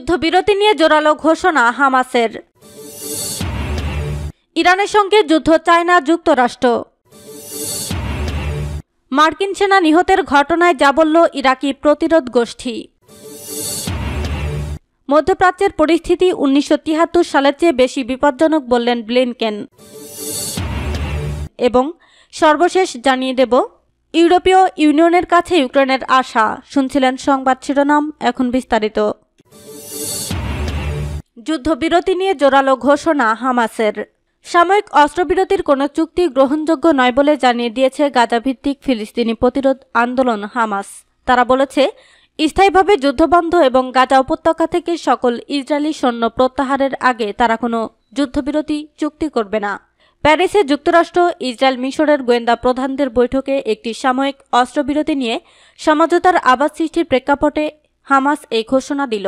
যুদ্ধবিরতি নিয়ে জোরালো ঘোষণা হামাসের। ইরানের সঙ্গে যুদ্ধ চায় না যুক্তরাষ্ট্র। মার্কিন সেনা নিহতের ঘটনায় যা বলল ইরাকি প্রতিরোধ গোষ্ঠী। মধ্যপ্রাচ্যের পরিস্থিতি উনিশশো সালের চেয়ে বেশি বিপজ্জনক বললেন ব্লিনকেন। এবং সর্বশেষ জানিয়ে দেব, ইউরোপীয় ইউনিয়নের কাছে ইউক্রেনের আশা। শুনছিলেন সংবাদ শিরোনাম, এখন বিস্তারিত। যুদ্ধবিরতি নিয়ে জোরালো ঘোষণা হামাসের। সাময়িক অস্ত্রবিরতির কোনো চুক্তি গ্রহণযোগ্য নয় বলে জানিয়ে দিয়েছে গাজাভিত্তিক ফিলিস্তিনি প্রতিরোধ আন্দোলন হামাস। তারা বলেছে, স্থায়ীভাবে যুদ্ধবন্ধ এবং গাজা উপত্যকা থেকে সকল ইসরায়েলি সৈন্য প্রত্যাহারের আগে তারা কোনো যুদ্ধবিরতি চুক্তি করবে না। প্যারিসে যুক্তরাষ্ট্র, ইসরায়েল মিশরের গোয়েন্দা প্রধানদের বৈঠকে একটি সাময়িক অস্ত্রবিরতি নিয়ে সমঝোতার আবাস সৃষ্টির প্রেক্ষাপটে হামাস এই ঘোষণা দিল।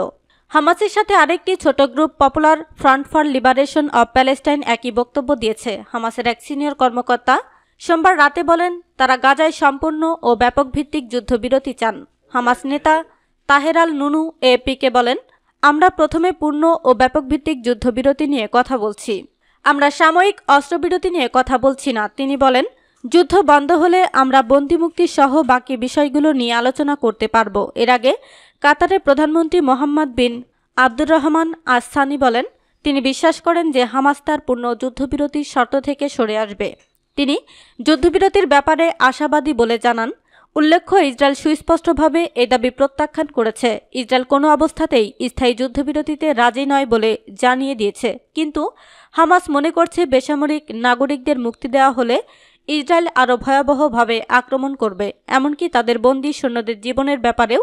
হামাসের সাথে আরেকটি ছোট group popular front for liberation of Palestine একই বক্তব্য দিয়েছে হামাসের এক সিনিয়র কর্মকর্তা। সোমবার রাতে বলেন, তারা গাজায় সম্পূর্ণ ও ব্যাপক ভিত্তিক যুদ্ধবিরতি চান। হামাস নেতা তাহেরাল নুনু এপিকে বলেন, আমরা প্রথমে পূর্ণ ও ব্যাপক ভিত্তিক যুদ্ধবিরতি নিয়ে কথা বলছি। আমরা সাময়িক অস্ত্রবিরতি নিয়ে কথা বলছি না। তিনি বলেন, যুদ্ধ বন্ধ হলে আমরা বন্দিমুক্তি সহ বাকি বিষয়গুলো নিয়ে আলোচনা করতে পারব। এর আগে কাতারের প্রধানমন্ত্রী মোহাম্মদ বিন আব্দুর রহমান আসানি বলেন, তিনি বিশ্বাস করেন যে হামাস তার পূর্ণ যুদ্ধবিরতির শর্ত থেকে সরে আসবে। তিনি যুদ্ধবিরতির ব্যাপারে আশাবাদী বলে জানান, উল্লেখ্য ইসরায়েল সুস্পষ্টভাবে এই দাবি প্রত্যাখ্যান করেছে। ইসরায়েল কোনো অবস্থাতেই স্থায়ী যুদ্ধবিরতিতে রাজি নয় বলে জানিয়ে দিয়েছে। কিন্তু হামাস মনে করছে বেসামরিক নাগরিকদের মুক্তি দেওয়া হলে ইসরায়েল আরও ভয়াবহভাবে আক্রমণ করবে। এমনকি তাদের বন্দি সৈন্যদের জীবনের ব্যাপারেও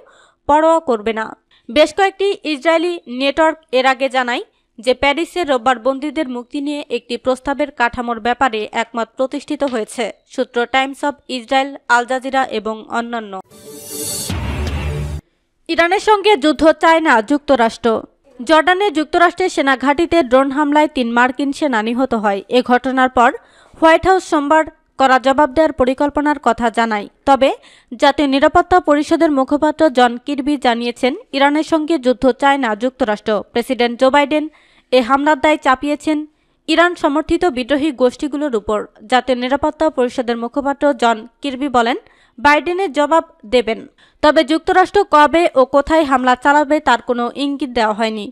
পরোয়া করবে না। বেশ কয়েকটি ইসরায়েলি নেটওয়ার্ক এর আগে জানায় যে প্যারিসের রোববার বন্দীদের মুক্তি নিয়ে একটি প্রস্তাবের কাঠামোর ব্যাপারে একমত প্রতিষ্ঠিত হয়েছে, সূত্র Times of Israel, Al Jazeera এবং অন্যান্য। ইরানের সঙ্গে যুদ্ধ চায় না যুক্তরাষ্ট্র। জর্ডানে যুক্তরাষ্ট্রের সেনা ঘাঁটিতে ড্রোন হামলায় তিন মার্কিন সেনা নিহত হয়। এ ঘটনার পর হোয়াইট হাউস সোমবার করা জবাব দেওয়ার পরিকল্পনার কথা জানায়। তবে, জাতীয় নিরাপত্তা পরিষদের মুখপাত্র জন কিরবি জানিয়েছেন, ইরানের সঙ্গে যুদ্ধ চায় না যুক্তরাষ্ট্র। প্রেসিডেন্ট জো বাইডেন এ হামলার দায় চাপিয়েছেন ইরান সমর্থিত বিদ্রোহী গোষ্ঠীগুলোর উপর। জাতীয় নিরাপত্তা পরিষদের মুখপাত্র জন কিরবি বলেন, বাইডেনের জবাব দেবেন। তবে যুক্তরাষ্ট্র কবে ও কোথায় হামলা চালাবে তার কোনো ইঙ্গিত দেওয়া হয়নি।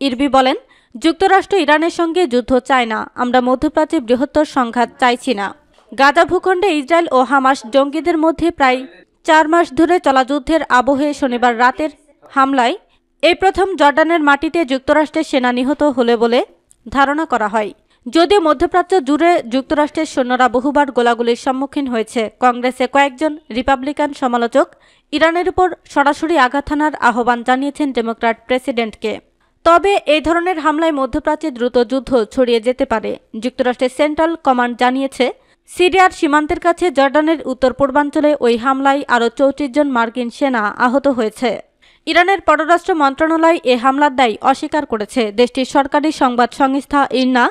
ইরবি বলেন, যুক্তরাষ্ট্র ইরানের সঙ্গে যুদ্ধ চায় না, আমরা মধ্যপ্রাচ্যে বৃহত্তর সংঘাত চাইছি না। গাজা ভূখণ্ডে ইসরায়েল ও হামাস জঙ্গিদের মধ্যে প্রায় চার মাস ধরে চলা যুদ্ধের আবহে শনিবার রাতের হামলায় এই প্রথম জর্ডানের মাটিতে যুক্তরাষ্ট্রের সেনা নিহত হলে বলে ধারণা করা হয়। যদিও মধ্যপ্রাচ্য জুড়ে যুক্তরাষ্ট্রের সৈন্যরা বহুবার গোলাগুলির সম্মুখীন হয়েছে, কংগ্রেসে কয়েকজন রিপাবলিকান সমালোচক ইরানের উপর সরাসরি আঘাত হানার আহ্বান জানিয়েছেন ডেমোক্র্যাট প্রেসিডেন্টকে। তবে এই ধরনের হামলায় মধ্যপ্রাচ্যে দ্রুত যুদ্ধ ছড়িয়ে যেতে পারে, যুক্তরাষ্ট্রের সেন্ট্রাল কমান্ড জানিয়েছে সিরিয়ার সীমান্তের কাছে জর্ডানের উত্তর পূর্বাঞ্চলে ওই হামলায় আরও চৌত্রিশ জন মার্কিন সেনা আহত হয়েছে। ইরানের পররাষ্ট্র মন্ত্রণালয় এ হামলার দায় অস্বীকার করেছে। দেশটির সরকারি সংবাদ সংস্থা ইন্না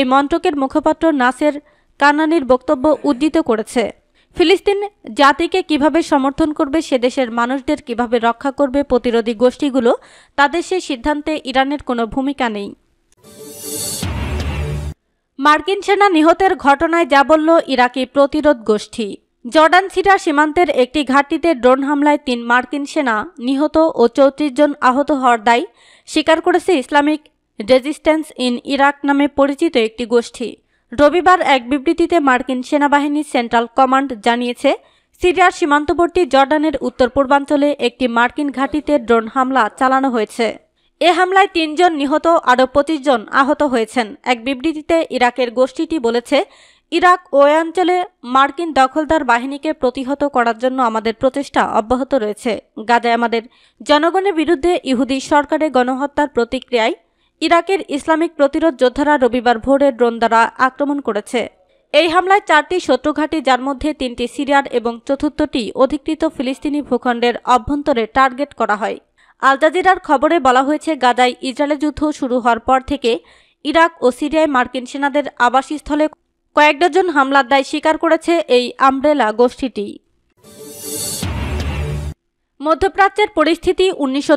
এই মন্ত্রকের মুখপাত্র নাসের কানানির বক্তব্য উদ্ধৃত করেছে। ফিলিস্তিন জাতিকে কীভাবে সমর্থন করবে, সে দেশের মানুষদের কীভাবে রক্ষা করবে প্রতিরোধী গোষ্ঠীগুলো তাদের সেই সিদ্ধান্তে ইরানের কোনো ভূমিকা নেই। মার্কিন সেনা নিহতের ঘটনায় যা বলল ইরাকি প্রতিরোধ গোষ্ঠী। জর্ডান সিরিয়া সীমান্তের একটি ঘাটিতে ড্রোন হামলায় তিন মার্কিন সেনা নিহত ও চৌত্রিশ জন আহত হওয়ার দায় স্বীকার করেছে ইসলামিক রেজিস্ট্যান্স ইন ইরাক নামে পরিচিত একটি গোষ্ঠী। রবিবার এক বিবৃতিতে মার্কিন সেনাবাহিনীর সেন্ট্রাল কমান্ড জানিয়েছে, সিরিয়ার সীমান্তবর্তী জর্ডানের উত্তর পূর্বাঞ্চলে একটি মার্কিন ঘাঁটিতে ড্রোন হামলা চালানো হয়েছে। এ হামলায় তিনজন নিহত আরও পঁচিশ জন আহত হয়েছেন। এক বিবৃতিতে ইরাকের গোষ্ঠীটি বলেছে, ইরাক ও অঞ্চলে মার্কিন দখলদার বাহিনীকে প্রতিহত করার জন্য আমাদের প্রচেষ্টা অব্যাহত রয়েছে। গাজায় আমাদের জনগণের বিরুদ্ধে ইহুদি সরকারের গণহত্যার প্রতিক্রিয়ায় ইরাকের ইসলামিক প্রতিরোধ যোদ্ধারা রবিবার ভোরে ড্রোন দ্বারা আক্রমণ করেছে। এই হামলায় চারটি শত্রুঘাটি, যার মধ্যে তিনটি সিরিয়ার এবং চতুর্থটি অধিকৃত ফিলিস্তিনি ভূখণ্ডের অভ্যন্তরে টার্গেট করা হয়। আল জাজিরার খবরে বলা হয়েছে গাদায় ইসরায়েলের যুদ্ধ শুরু হওয়ার পর থেকে ইরাক ও সিরিয়ায় মার্কিন সেনাদের আবাসস্থলে কয়েক ডজন হামলার দায় স্বীকার করেছে এই আমব্রেলা গোষ্ঠীটি। মধ্যপ্রাচ্যের পরিস্থিতি উনিশশো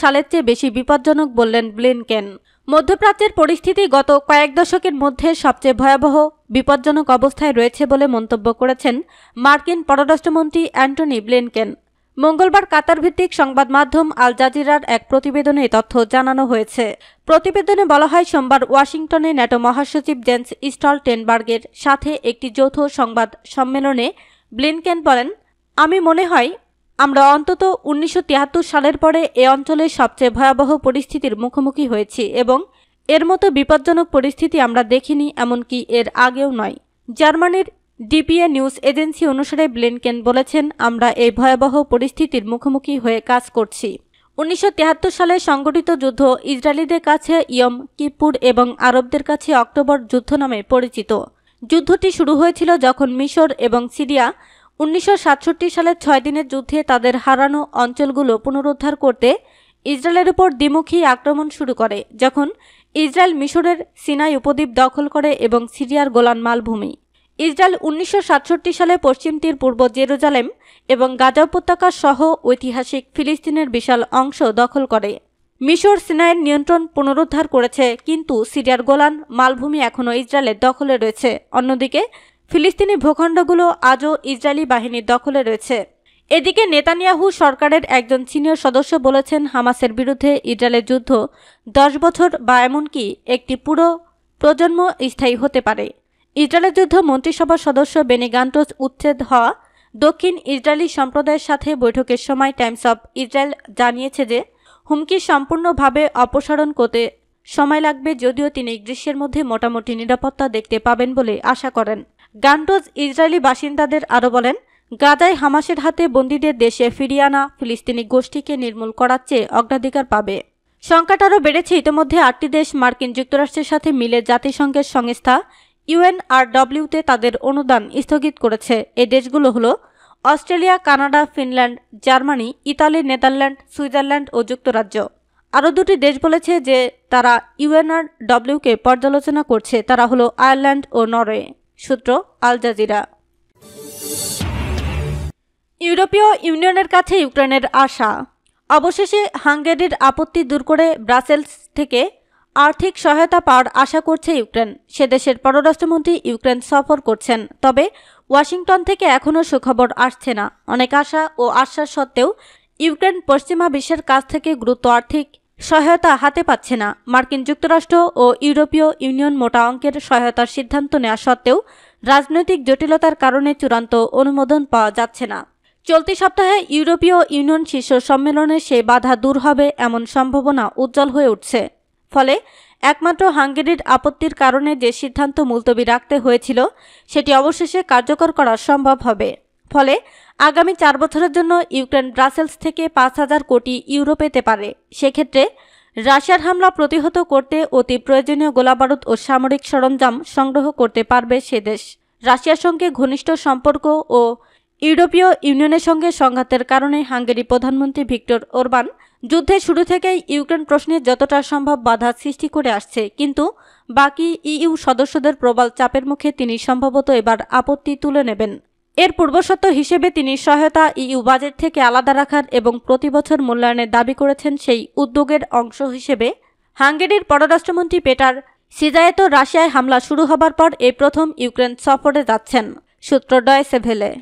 সালের চেয়ে বেশি বিপজ্জনক বললেন ব্লিনকেন। মধ্যপ্রাচ্যের পরিস্থিতি গত কয়েক দশকের মধ্যে সবচেয়ে ভয়াবহ, বিপজ্জনক অবস্থায় রয়েছে বলে মন্তব্য করেছেন মার্কিন পররাষ্ট্রমন্ত্রী অ্যান্টনি ব্লিনকেন। মঙ্গলবার কাতার ভিত্তিক সংবাদ মাধ্যম আল জাজিরার এক প্রতিবেদনে তথ্য জানানো হয়েছে। প্রতিবেদনে বলা হয়, সোমবার ওয়াশিংটনে ন্যাটো মহাসচিব জেন্স স্টল টেনবার্গের সাথে একটি যৌথ সংবাদ সম্মেলনে ব্লিনকেন বলেন, আমি মনে হয়, আমরা অন্তত উনিশশো তিয়াত্তর সালের পরে এ অঞ্চলের সবচেয়ে ভয়াবহ পরিস্থিতির মুখোমুখি হয়েছি এবং এর মতো বিপজ্জনক পরিস্থিতি আমরা দেখিনি এমনকি এর আগেও নয়। জার্মানির ডিপিএ নিউজ এজেন্সি অনুসারে ব্লিনকেন বলেছেন, আমরা এই ভয়াবহ পরিস্থিতির মুখোমুখি হয়ে কাজ করছি। উনিশশো সালে সংগঠিত যুদ্ধ ইসরায়েলিদের কাছে ইয়ম কিপুর এবং আরবদের কাছে অক্টোবর যুদ্ধ নামে পরিচিত। যুদ্ধটি শুরু হয়েছিল যখন মিশর এবং সিরিয়া উনিশশো সাতষট্টি সালের ছয় দিনের যুদ্ধে তাদের হারানো অঞ্চলগুলো পুনরুদ্ধার করতে ইসরায়েলের উপর দ্বিমুখী আক্রমণ শুরু করে, যখন ইসরায়েল মিশরের সিনাই উপদ্বীপ দখল করে এবং সিরিয়ার গোলান মালভূমি। ইসরায়েল উনিশশো সাতষট্টি সালে পশ্চিম তীর পূর্ব জেরুজালেম এবং গাজা উপত্যকা সহ ঐতিহাসিক ফিলিস্তিনের বিশাল অংশ দখল করে। মিশর সিনাইয়ের নিয়ন্ত্রণ পুনরুদ্ধার করেছে, কিন্তু সিরিয়ার গোলান মালভূমি এখনও ইসরায়েলের দখলে রয়েছে। অন্যদিকে, ফিলিস্তিনি ভূখণ্ডগুলো আজও ইসরায়েলি বাহিনীর দখলে রয়েছে। এদিকে, নেতানিয়াহু সরকারের একজন সিনিয়র সদস্য বলেছেন, হামাসের বিরুদ্ধে ইসরায়েলের যুদ্ধ দশ বছর বা এমনকি একটি পুরো প্রজন্ম স্থায়ী হতে পারে। ইসরায়েলের যুদ্ধ মন্ত্রিসভার সদস্য বেনি গান্টোস উচ্ছেদ হওয়া দক্ষিণ ইসরায়েলি সম্প্রদায়ের সাথে বৈঠকের সময় টাইমস অব ইসরায়েল জানিয়েছে যে, হুমকি সম্পূর্ণভাবে অপসারণ করতে সময় লাগবে যদিও তিনি গ্রীষ্মের মধ্যে মোটামুটি নিরাপত্তা দেখতে পাবেন বলে আশা করেন। গান্টোজ ইসরায়েলি বাসিন্দাদের আরও বলেন, গাজায় হামাসের হাতে বন্দীদের দেশে ফিরিয়ে আনা ফিলিস্তিনি গোষ্ঠীকে নির্মূল করার চেয়ে অগ্রাধিকার পাবে। সংখ্যাটা আরও বেড়েছে। ইতিমধ্যে আটটি দেশ মার্কিন যুক্তরাষ্ট্রের সাথে মিলে জাতিসংঘের সংস্থা ইউএনআরডব্লিউতে তাদের অনুদান স্থগিত করেছে। এই দেশগুলো হলো Australia, Canada, Finland, Germany, Italy, Netherland, Switzerland ও যুক্তরাজ্য। আরও দুটি দেশ বলেছে যে তারা ইউএনআরডব্লিউকে পর্যালোচনা করছে। তারা হলো আয়ারল্যান্ড ও নরওয়ে। সূত্র আল জাজিরা। ইউরোপীয় ইউনিয়নের কাছে ইউক্রেনের আশা। অবশেষে হাঙ্গেরির আপত্তি দূর করে ব্রাসেলস থেকে আর্থিক সহায়তা পাওয়ার আশা করছে ইউক্রেন। সে দেশের পররাষ্ট্রমন্ত্রী ইউক্রেন সফর করছেন। তবে ওয়াশিংটন থেকে এখনও সুখবর আসছে না। অনেক আশা ও আশ্বাস সত্ত্বেও ইউক্রেন পশ্চিমা বিশ্বের কাছ থেকে গুরুত্ব আর্থিক সহায়তা হাতে পাচ্ছে না। মার্কিন যুক্তরাষ্ট্র ও ইউরোপীয় ইউনিয়ন মোটা অঙ্কের সহায়তার সিদ্ধান্ত নেওয়া সত্ত্বেও রাজনৈতিক জটিলতার কারণে চূড়ান্ত অনুমোদন পাওয়া যাচ্ছে না। চলতি সপ্তাহে ইউরোপীয় ইউনিয়ন শীর্ষ সম্মেলনে সে বাধা দূর হবে এমন সম্ভাবনা উজ্জ্বল হয়ে উঠছে। ফলে একমাত্র হাঙ্গেরির আপত্তির কারণে যে সিদ্ধান্ত মুলতবি রাখতে হয়েছিল, সেটি অবশেষে কার্যকর করা সম্ভব হবে। ফলে আগামী চার বছরের জন্য ইউক্রেন ব্রাসেলস থেকে পাঁচ হাজার কোটি ইউরো পেতে পারে। সেক্ষেত্রে রাশিয়ার হামলা প্রতিহত করতে অতি প্রয়োজনীয় গোলাবারুদ ও সামরিক সরঞ্জাম সংগ্রহ করতে পারবে সে দেশ। রাশিয়ার সঙ্গে ঘনিষ্ঠ সম্পর্ক ও ইউরোপীয় ইউনিয়নের সঙ্গে সংঘাতের কারণে হাঙ্গেরি প্রধানমন্ত্রী ভিক্টর ওরবান যুদ্ধের শুরু থেকেই ইউক্রেন প্রশ্নে যতটা সম্ভব বাধা সৃষ্টি করে আসছে, কিন্তু বাকি ইইউ সদস্যদের প্রবল চাপের মুখে তিনি সম্ভবত এবার আপত্তি তুলে নেবেন। এর পূর্বশর্ত হিসেবে তিনি সহায়তা ইইউ বাজেট থেকে আলাদা রাখার এবং প্রতি বছর মূল্যায়নের দাবি করেছেন সেই উদ্যোগের অংশ হিসেবে। হাঙ্গেরির পররাষ্ট্রমন্ত্রী পেটার সিজায়েত রাশিয়ায় হামলা শুরু হবার পর এই প্রথম ইউক্রেন সফরে যাচ্ছেন। সূত্র ডয়সেভেলে